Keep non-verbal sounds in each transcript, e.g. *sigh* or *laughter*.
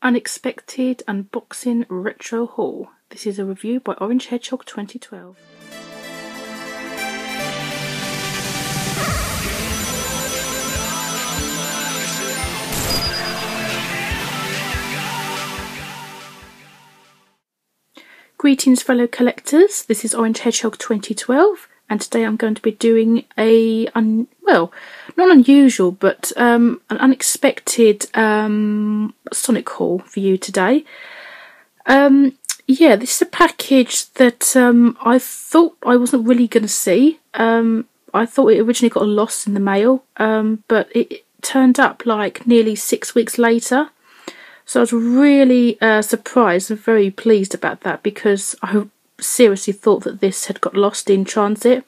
Unexpected Unboxing Retro Haul. This is a review by Orange Hedgehog 2012. Greetings fellow collectors, this is Orange Hedgehog 2012 and today I'm going to be doing a, un well, not unusual, but um, an unexpected um, Sonic haul for you today. Um, yeah, this is a package that um, I thought I wasn't really going to see. Um, I thought it originally got lost in the mail, um, but it turned up like nearly six weeks later. So I was really uh, surprised and very pleased about that because I seriously thought that this had got lost in transit.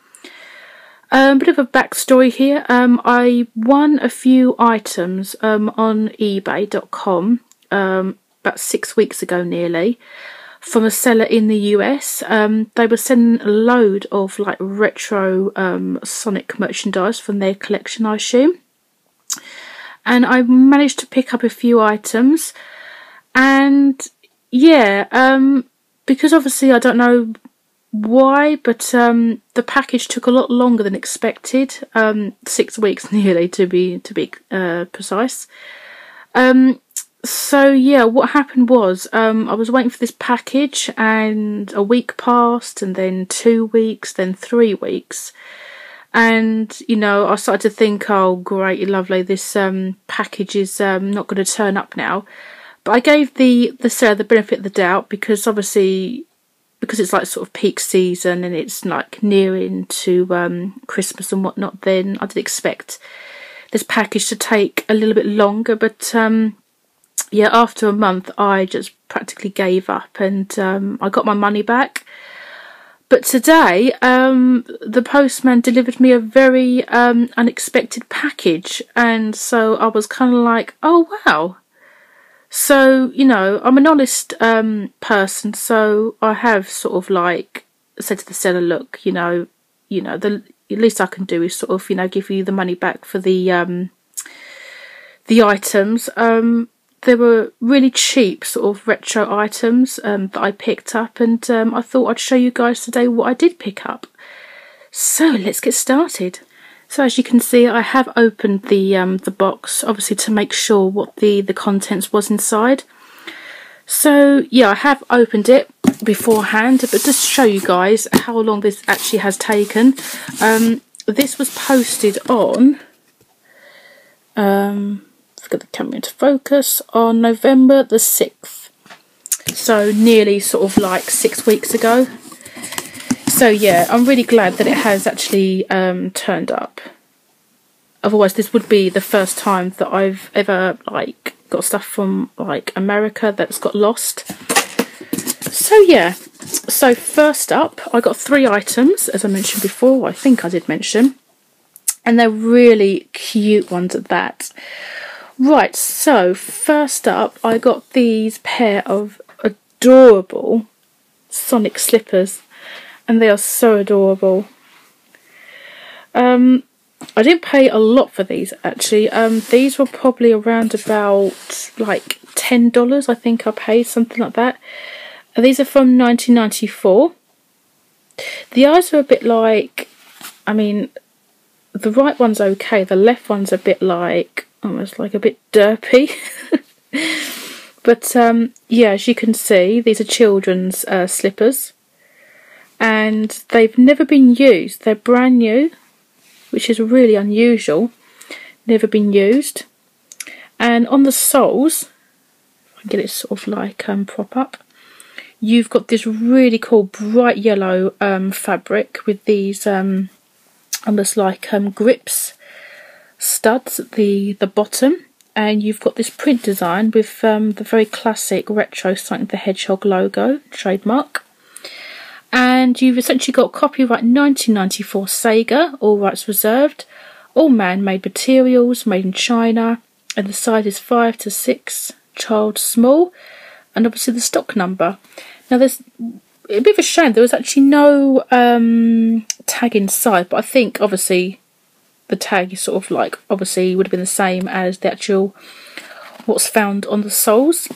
A um, bit of a backstory here. Um, I won a few items um, on eBay.com um, about six weeks ago nearly from a seller in the US. Um, they were sending a load of like retro um, Sonic merchandise from their collection, I assume. And I managed to pick up a few items. And yeah, um, because obviously I don't know why, but um, the package took a lot longer than expected. Um, six weeks *laughs* nearly to be to be uh, precise. Um, so yeah, what happened was um, I was waiting for this package, and a week passed, and then two weeks, then three weeks, and you know I started to think, oh great, lovely, this um, package is um, not going to turn up now. But I gave the the seller the benefit of the doubt because obviously because it's like sort of peak season and it's like nearing to um, Christmas and whatnot. Then I did expect this package to take a little bit longer, but um, yeah, after a month I just practically gave up and um, I got my money back. But today, um, the postman delivered me a very um, unexpected package, and so I was kind of like, "Oh wow, so, you know, I'm an honest um, person, so I have sort of like said to the seller, look, you know, you know, the least I can do is sort of, you know, give you the money back for the um, the items. Um, there were really cheap sort of retro items um, that I picked up, and um, I thought I'd show you guys today what I did pick up. So let's get started. So as you can see, I have opened the um, the box, obviously to make sure what the, the contents was inside. So yeah, I have opened it beforehand, but just to show you guys how long this actually has taken. Um, this was posted on, um, get the camera into focus, on November the 6th. So nearly sort of like six weeks ago so yeah, I'm really glad that it has actually um, turned up. Otherwise, this would be the first time that I've ever like got stuff from like America that's got lost. So yeah, so first up, I got three items, as I mentioned before. I think I did mention, and they're really cute ones at that. Right, so first up, I got these pair of adorable Sonic slippers and they are so adorable. Um, I didn't pay a lot for these actually. Um, these were probably around about like ten dollars. I think I paid something like that. These are from 1994. The eyes are a bit like, I mean, the right one's okay. The left one's a bit like almost like a bit derpy. *laughs* but um, yeah, as you can see, these are children's uh, slippers and they've never been used. They're brand new, which is really unusual. Never been used. And on the soles, I get it sort of like um, prop up, you've got this really cool bright yellow um, fabric with these um, almost like um, grips studs at the, the bottom. And you've got this print design with um, the very classic retro Sonic the Hedgehog logo, trademark and you've essentially got copyright 1994 Sega, all rights reserved, all man-made materials made in China, and the size is 5 to 6, child small, and obviously the stock number. Now there's a bit of a shame, there was actually no um, tag inside, but I think obviously the tag is sort of like, obviously would have been the same as the actual what's found on the soles.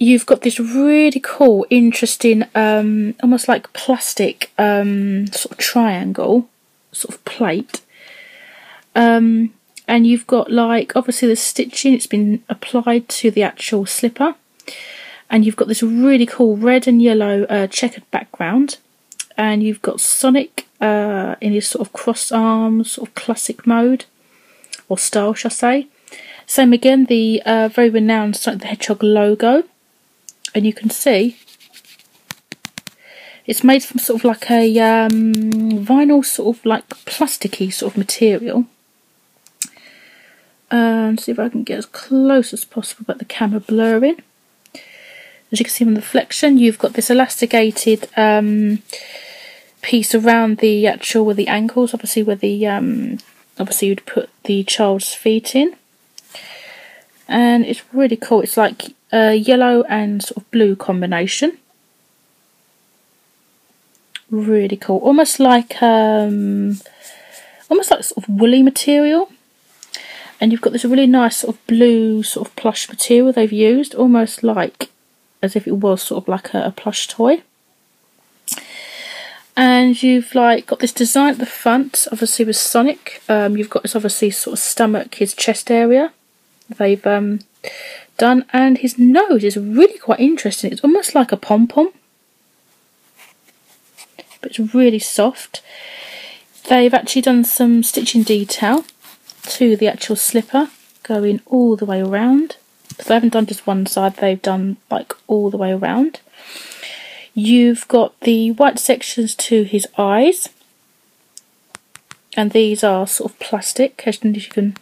You've got this really cool, interesting, um, almost like plastic um, sort of triangle, sort of plate. Um, and you've got like obviously the stitching, it's been applied to the actual slipper. And you've got this really cool red and yellow uh, checkered background. And you've got Sonic uh, in his sort of cross arms, sort of classic mode, or style, shall I say. Same again, the uh, very renowned Sonic the Hedgehog logo and you can see it's made from sort of like a um, vinyl sort of like plasticky sort of material. And see if I can get as close as possible but the camera blurring. As you can see from the reflection you've got this elasticated um, piece around the actual with the ankles obviously where the um, obviously you'd put the child's feet in. And it's really cool. It's like a yellow and sort of blue combination. Really cool, almost like um, almost like sort of woolly material. And you've got this really nice sort of blue sort of plush material they've used, almost like as if it was sort of like a, a plush toy. And you've like got this design at the front, obviously with Sonic. Um, you've got this obviously sort of stomach, his chest area. They've um, done and his nose is really quite interesting. It's almost like a pom-pom. But it's really soft. They've actually done some stitching detail to the actual slipper going all the way around. So they haven't done just one side, they've done like all the way around. You've got the white sections to his eyes. And these are sort of plastic, as you can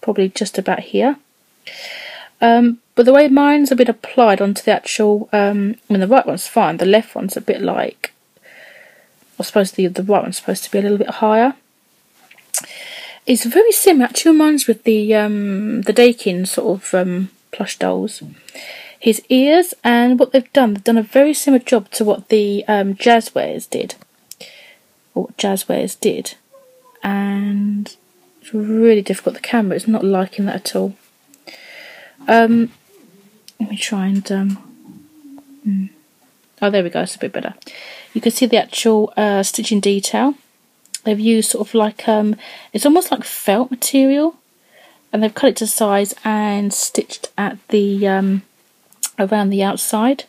probably just about hear. Um, but the way mine's a bit applied onto the actual, um, I mean the right one's fine, the left one's a bit like, I suppose the, the right one's supposed to be a little bit higher. It's very similar, actually reminds of the, um, the Dakin sort of um, plush dolls. His ears, and what they've done, they've done a very similar job to what the um, Jazwares did. Or what Jazwares did. And it's really difficult. The camera is not liking that at all. Um, let me try and um, hmm. oh there we go it's a bit better. You can see the actual uh, stitching detail. They've used sort of like um it's almost like felt material and they've cut it to size and stitched at the um around the outside.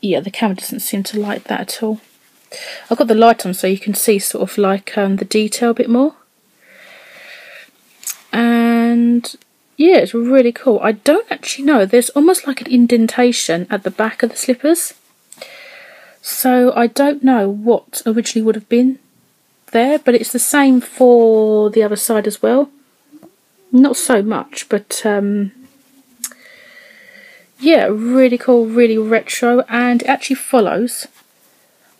Yeah the camera doesn't seem to like that at all. I've got the light on so you can see sort of like um, the detail a bit more. And yeah, it's really cool. I don't actually know. There's almost like an indentation at the back of the slippers. So I don't know what originally would have been there, but it's the same for the other side as well. Not so much, but um, yeah, really cool, really retro, and it actually follows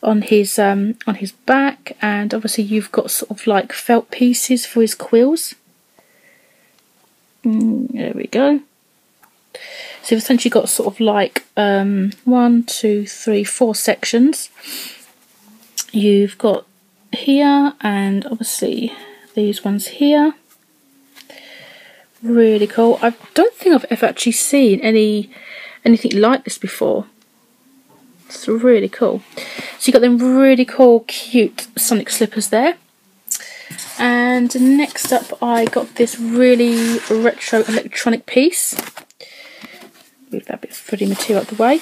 on his um, on his back, and obviously you've got sort of like felt pieces for his quills. Mm, there we go. So you've essentially got sort of like um, one, two, three, four sections. You've got here and obviously these ones here. Really cool. I don't think I've ever actually seen any anything like this before. It's really cool. So you've got them really cool, cute Sonic slippers there. And next up I got this really retro electronic piece. Move that bit of pretty material out the way.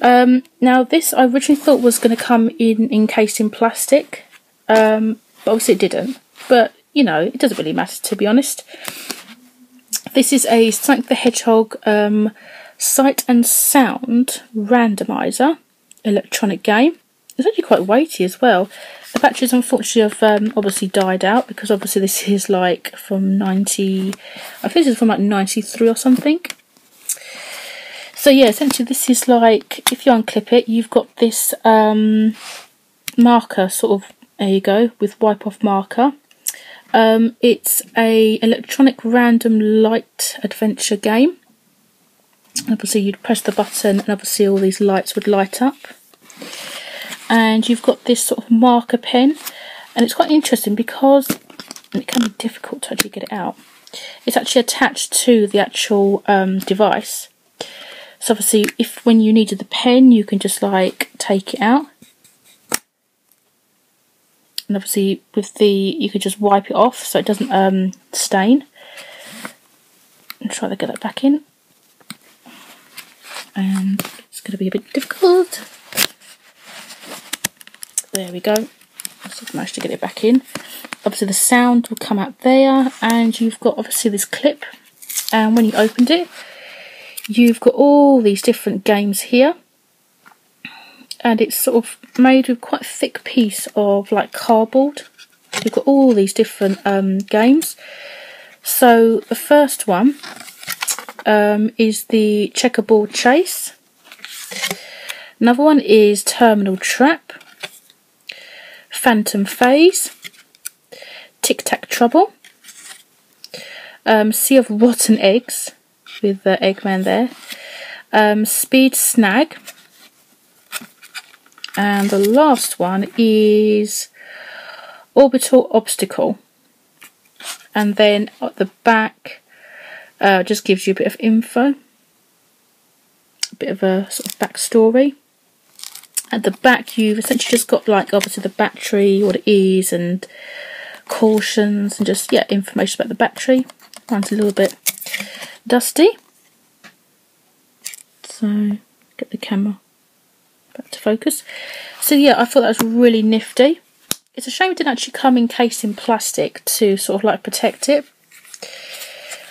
Um, now this I originally thought was going to come in encased in plastic, um, but obviously it didn't. But you know, it doesn't really matter to be honest. This is a Sonic the Hedgehog um, sight and sound randomizer electronic game. It's actually quite weighty as well. The batteries unfortunately have um, obviously died out because obviously this is like from 90, I think this is from like 93 or something. So yeah, essentially this is like, if you unclip it, you've got this um, marker sort of, there you go, with wipe off marker. Um, it's a electronic random light adventure game. Obviously you'd press the button and obviously all these lights would light up and you've got this sort of marker pen and it's quite interesting because it can be difficult to actually get it out it's actually attached to the actual um, device So obviously if when you needed the pen you can just like take it out. And obviously with the you could just wipe it off so it doesn't um, stain. And try to get that back in. And it's going to be a bit difficult. There we go. I've managed to get it back in. Obviously the sound will come out there and you've got obviously this clip. And when you opened it you've got all these different games here. And it's sort of made with quite a thick piece of like cardboard. You've got all these different um, games. So the first one um, is the checkerboard chase. Another one is terminal trap phantom phase tic tac trouble um, sea of rotten eggs with the Eggman there. Um, Speed Snag. And the last one is Orbital Obstacle. And then at the back uh, just gives you a bit of info. A bit of a sort of backstory. At the back you've essentially just got like obviously the battery, what it is and cautions and just yeah information about the battery. Runs a little bit dusty. So get the camera back to focus. So yeah, I thought that was really nifty. It's a shame it didn't actually come encased in plastic to sort of like protect it.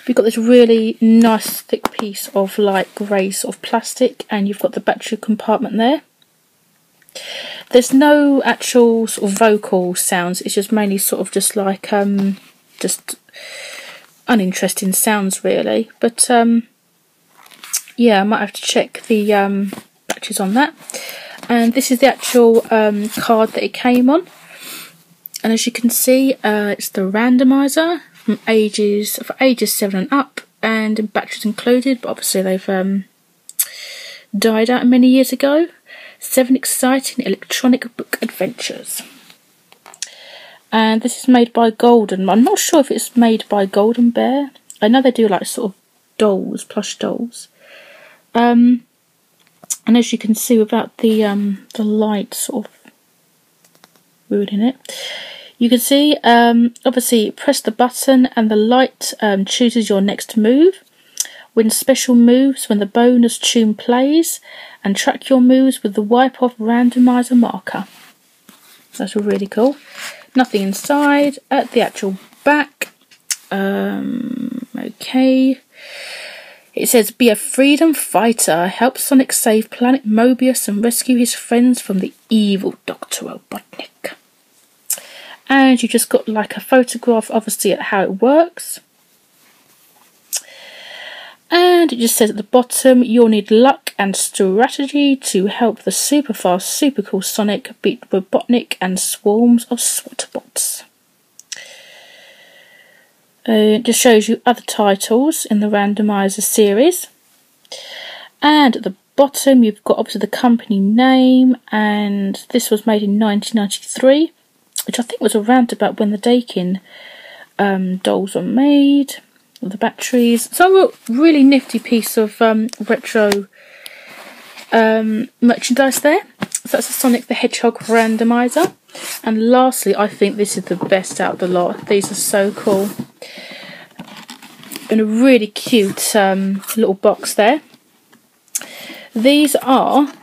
We've got this really nice thick piece of light grey sort of plastic and you've got the battery compartment there. There's no actual sort of vocal sounds, it's just mainly sort of just like um just uninteresting sounds really. But um, yeah, I might have to check the um, batches on that. And this is the actual um, card that it came on. And as you can see, uh, it's the randomizer from ages for ages seven and up, and batteries included. But obviously they've um, died out many years ago. Seven exciting electronic book adventures and this is made by Golden. I'm not sure if it's made by Golden Bear. I know they do like sort of dolls, plush dolls. Um, and as you can see, without the um, the light sort of ruining it, you can see um, obviously press the button and the light um, chooses your next move. Win special moves when the bonus tune plays, and track your moves with the wipe off randomizer marker. That's all really cool nothing inside. At the actual back, um, okay. It says, Be a freedom fighter. Help Sonic save Planet Mobius and rescue his friends from the evil Dr. Robotnik. And you just got like a photograph, obviously, at how it works. And it just says at the bottom, you'll need luck and strategy to help the super fast, super cool Sonic beat Robotnik and swarms of SWATbots. Uh, it just shows you other titles in the randomizer series. And at the bottom, you've got obviously the company name, and this was made in 1993, which I think was around about when the Dakin um, dolls were made the batteries. So a really nifty piece of um, retro um, merchandise there. So that's a Sonic the Hedgehog randomizer. And lastly, I think this is the best out of the lot. These are so cool. In a really cute um, little box there. These are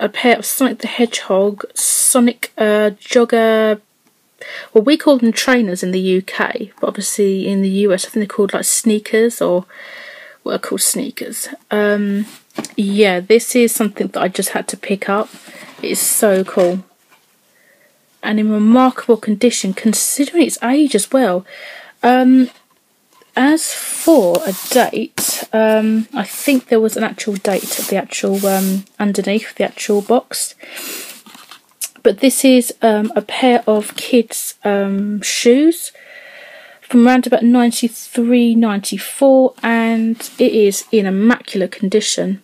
a pair of Sonic the Hedgehog Sonic uh, Jogger well, we call them trainers in the UK, but obviously in the US, I think they're called like sneakers or what are called sneakers. Um, yeah, this is something that I just had to pick up. It is so cool. And in remarkable condition, considering its age as well. Um, as for a date, um, I think there was an actual date of the actual um, underneath the actual box but this is um, a pair of kids um, shoes from around about 93 94 and it is in immaculate condition.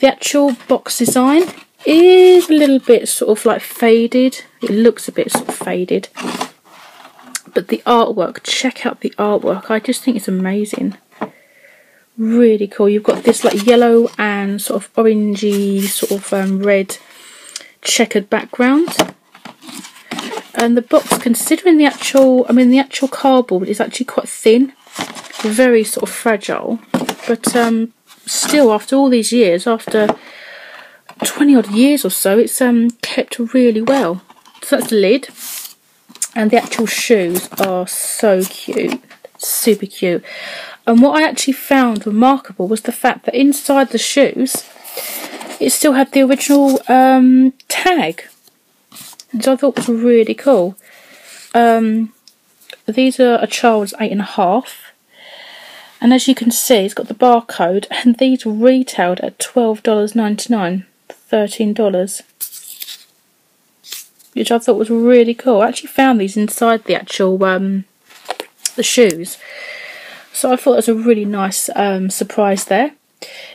The actual box design is a little bit sort of like faded. It looks a bit sort of faded. But the artwork check out the artwork. I just think it's amazing. Really cool. You've got this like yellow and sort of orangey, sort of um, red checkered background. And the box, considering the actual, I mean the actual cardboard is actually quite thin, very sort of fragile. But um, still, after all these years, after 20 odd years or so, it's um, kept really well. So that's the lid. And the actual shoes are so cute, super cute. And what I actually found remarkable was the fact that inside the shoes, it still had the original um, tag, which I thought was really cool. Um, these are a child's eight and a half. And as you can see, it's got the barcode, *laughs* and these retailed at $12.99, $13 which I thought was really cool. I actually found these inside the actual um, the shoes. So I thought it was a really nice um, surprise there.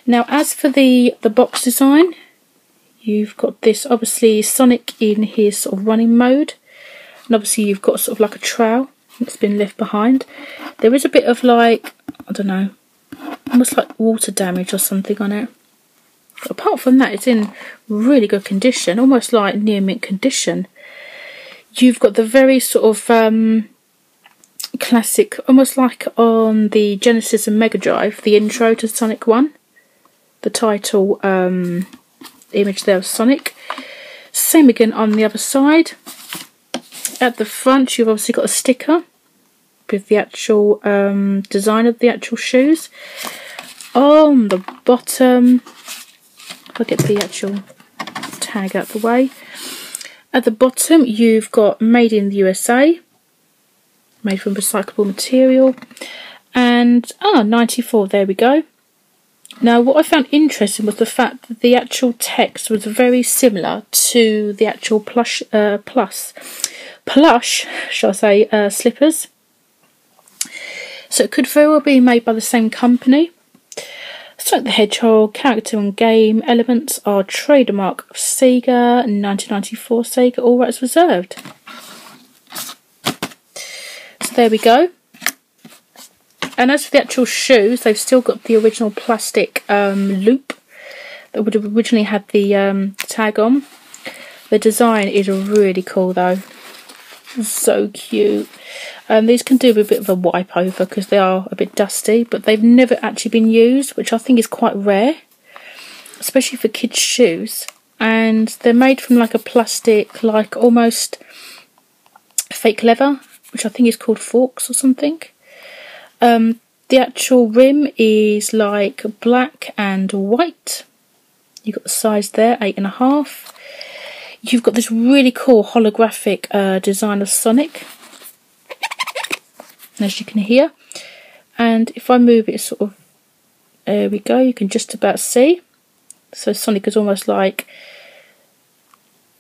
Now as for the, the box design, you've got this obviously Sonic in his sort of running mode. And obviously you've got sort of like a trail that's been left behind. There is a bit of like, I don't know, almost like water damage or something on it. Apart from that, it's in really good condition, almost like near mint condition. You've got the very sort of um, classic, almost like on the Genesis and Mega Drive, the intro to Sonic 1. The title um, image there of Sonic. Same again on the other side. At the front, you've obviously got a sticker with the actual um, design of the actual shoes. On the bottom, if I get the actual tag out the way. At the bottom, you've got Made in the USA made from recyclable material. And, ah, 94, there we go. Now, what I found interesting was the fact that the actual text was very similar to the actual plush, uh, plus, plush, *laughs* shall I say, uh, slippers. So it could very well be made by the same company. Sonic the Hedgehog character and game elements are trademark of Sega 1994 Sega, all rights reserved there we go. And as for the actual shoes, they've still got the original plastic um, loop that would have originally had the um, tag on. The design is really cool though. So cute. Um, these can do a bit of a wipe over because they are a bit dusty, but they've never actually been used, which I think is quite rare, especially for kids' shoes. And they're made from like a plastic, like almost fake leather which I think is called Forks or something. Um, the actual rim is like black and white. You've got the size there, eight and a half. You've got this really cool holographic uh, design of Sonic, as you can hear. And if I move it, sort of, there we go, you can just about see. So Sonic is almost like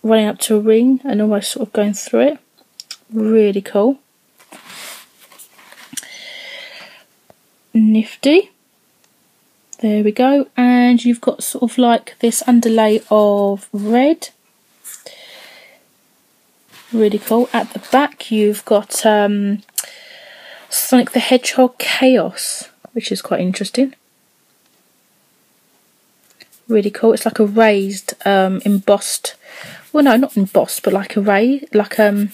running up to a ring and almost sort of going through it. Really cool. Nifty. There we go. And you've got sort of like this underlay of red. Really cool. At the back you've got um, Sonic the Hedgehog Chaos, which is quite interesting. Really cool. It's like a raised, um, embossed, well no, not embossed, but like a ray, like um,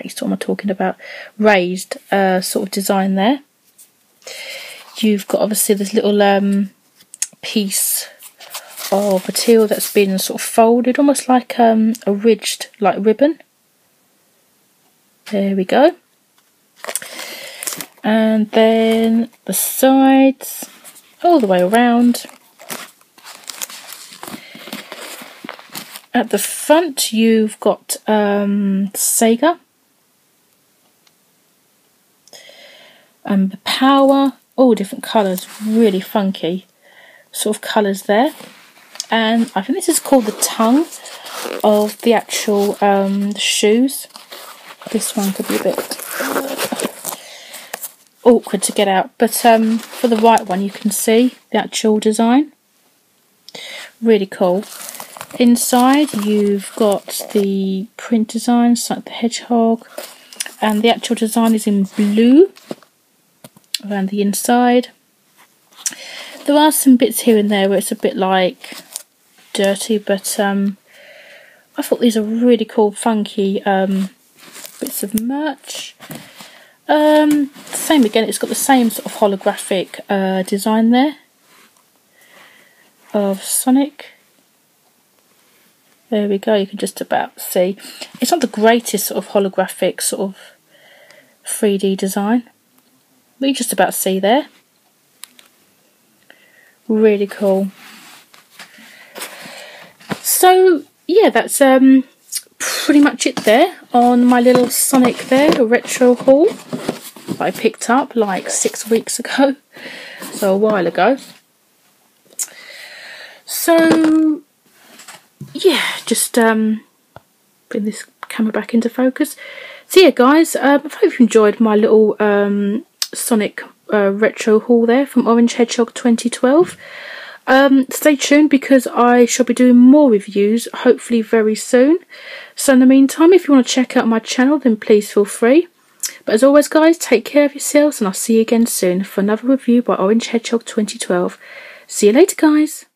raised, what am I talking about? Raised uh, sort of design there. You've got obviously this little um, piece of material that's been sort of folded, almost like um, a ridged like ribbon. There we go. And then the sides, all the way around. At the front, you've got um, Sega. And the power all different colours, really funky sort of colours there. And I think this is called the tongue of the actual um, shoes. This one could be a bit awkward to get out, but um, for the right one you can see the actual design. Really cool. Inside you've got the print design, like the hedgehog, and the actual design is in blue around the inside. there are some bits here and there where it's a bit like dirty, but um, I thought these are really cool, funky um, bits of merch. Um, same again, it's got the same sort of holographic uh, design there of Sonic. There we go, you can just about see. It's not the greatest sort of holographic sort of 3D design, you just about see there. Really cool. So yeah, that's um pretty much it there on my little Sonic there, a retro haul that I picked up like six weeks ago, *laughs* so a while ago. So yeah, just um bring this camera back into focus. So yeah, guys, uh, I hope you enjoyed my little um, Sonic uh, retro haul there from Orange Hedgehog 2012. Um, stay tuned because I shall be doing more reviews, hopefully very soon. So in the meantime, if you want to check out my channel, then please feel free. But as always, guys, take care of yourselves and I'll see you again soon for another review by Orange Hedgehog 2012. See you later, guys.